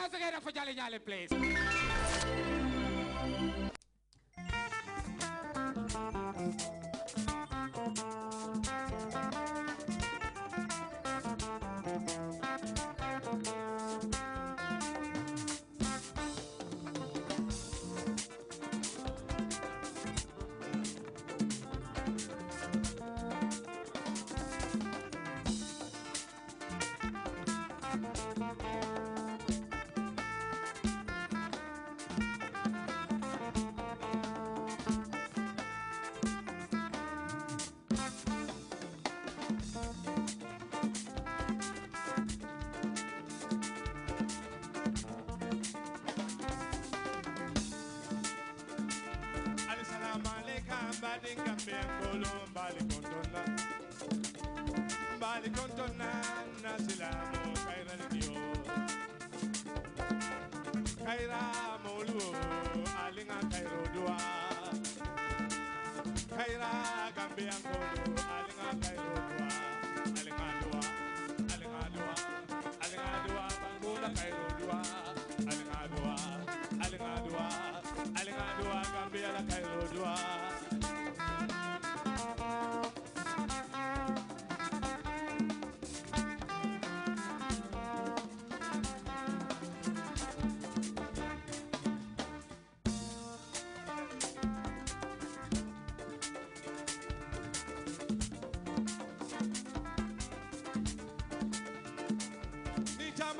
house again for Jolly Jolly, please. Mbali kontona na silamu kaira liyo kaira molu alinga kairo dua kaira kambe kolo alinga kairo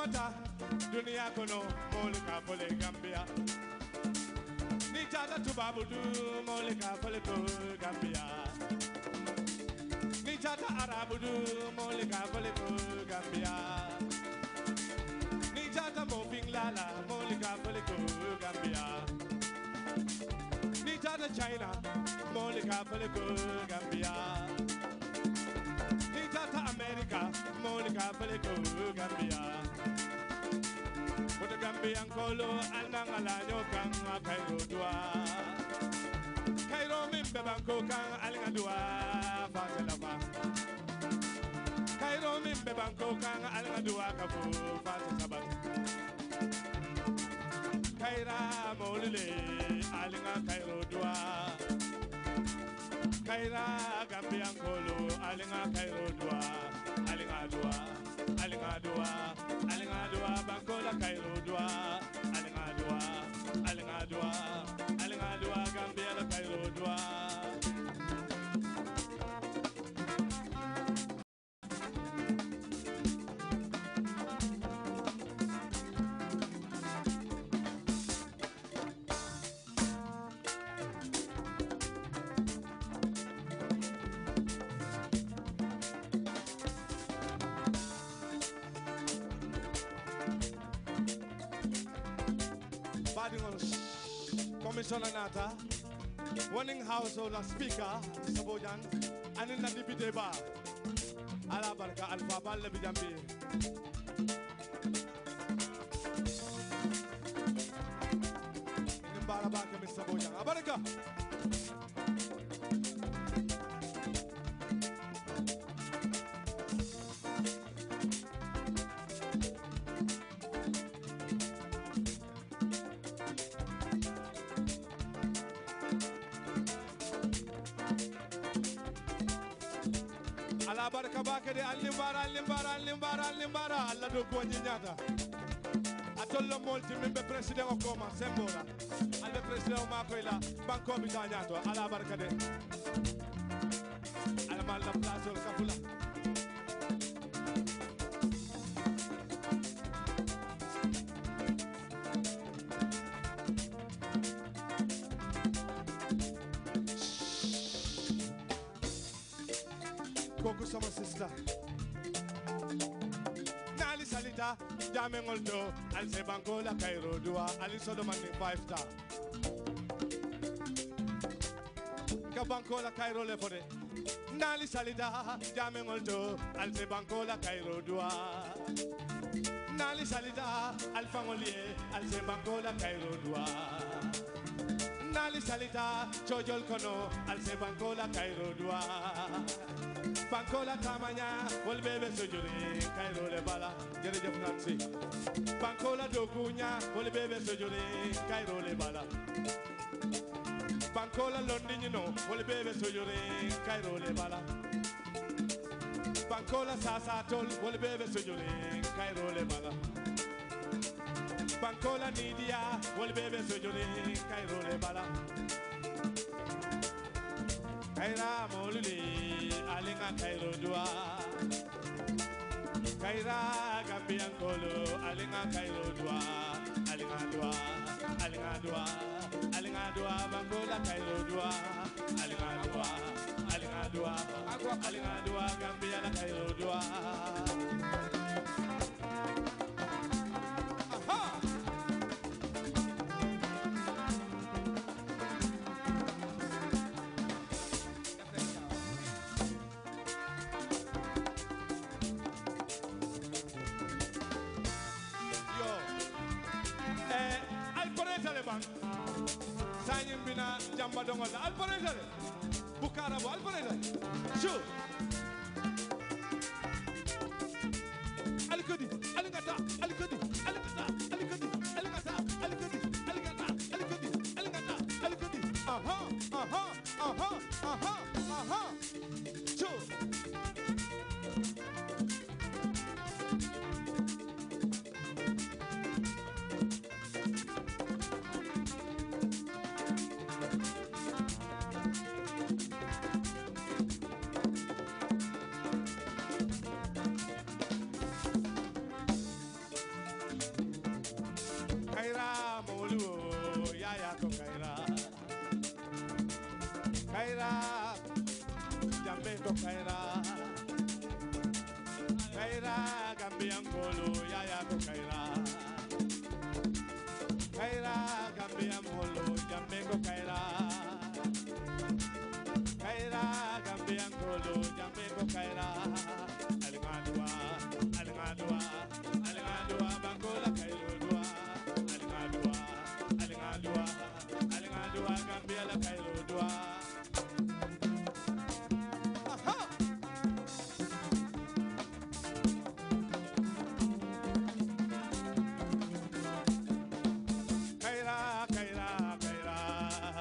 chamata dunia kono moli ka fole gambia. Ni chata tubabu du moli ka fole ko gambia. Ni chata arabu du moli ka fole ko gambia. Ni chata moping lala moli ka fole ko gambia. Ni chata china moli ka fole ko gambia america moli ka fole ko gambia Koto Gambian kolo anang alanyo kang kairo dua. Kairo mimbe bangko kang alinga dua fase lava. Kairo mimbe fase sabat Kaira molule alinga kairo dua Kaira Gambian kolo alinga kairo dua alinga dua alinga dua alinga dua bankola kairo dua Badingol Commissioner Nata Warning Household Speaker Sabojan Anin na dibide ba Ala barka alfa balle bijambi Inin bara ba barka baka de allin bara allin bara allin bara allin bara alla do ko nyata atollo molti min be president o koma sembola albe president o ma koy la banko bi ta ala barka de kooku sama sista naali salita jaamengol to ali se banko la kayro duwa ali five star. Ka banko la kayro le fode. Naali salita jaamengol to ali se banko la kayro duwa naali salita alfaŋol ye ali se banko la kayro naali salita coojol kono ali se banko la kayro duwa banko la tamaña wol bee be sojuri kayro le bala jërëjëf Nancy banko la dokuña wol bee be sojuri kayro le bala banko la londiñino wol bee be sojuri kayro le bala banko la sasatol wol bee be sojuri kayro le bala banko la nidiya wol bee be sojuri kayro le bala. Kaira molule alinga kairo dua Kaira gambian kolo alinga kairo dua alinga dua alinga dua alinga dua bangola kairo dua alinga dua alinga dua alinga dua gambia la kairo dua sañim bina jamba dongol. Alporetale bukara bo alporetale shu. Alikodi aligata alikodi aligata alikodi aligata alikodi aligata alikodi aligata alikodi aha aha aha aha aha Kaira gambian kolo ya ya ko kaira Kaira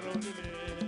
Gambia